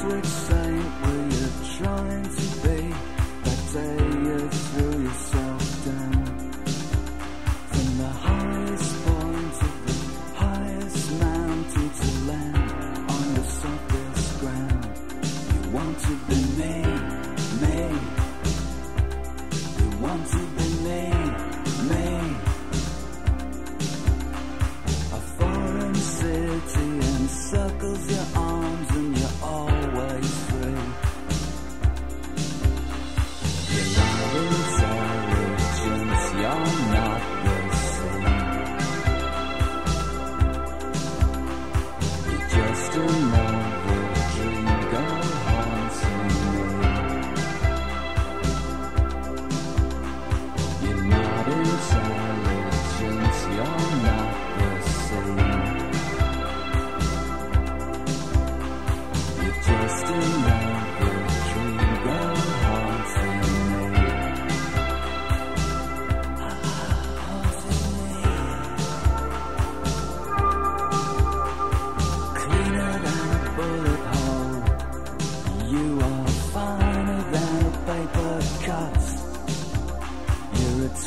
Which saint were you trying to be that day you threw yourself down. From the highest point of the highest mountain to land on the softest ground. You want to be me me. You want to tomorrow.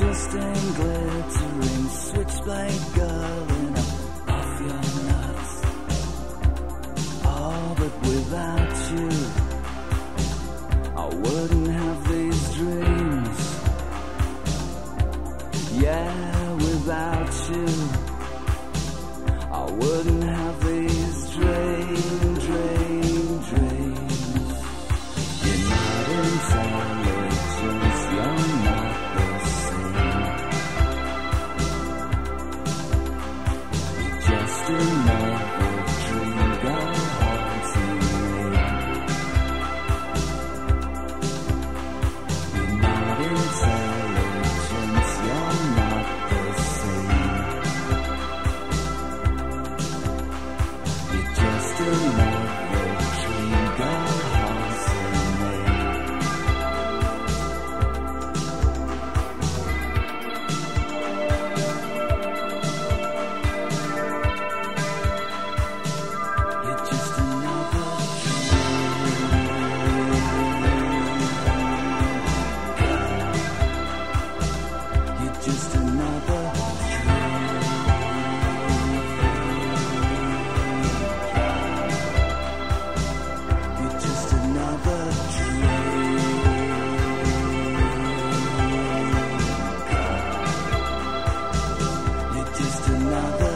Just in glittering switchblade going off your nuts. Oh, but without you, I wouldn't have these dreams. Yeah, without you, I wouldn't have these dream, dream, dreams. You're not in. Thank you. another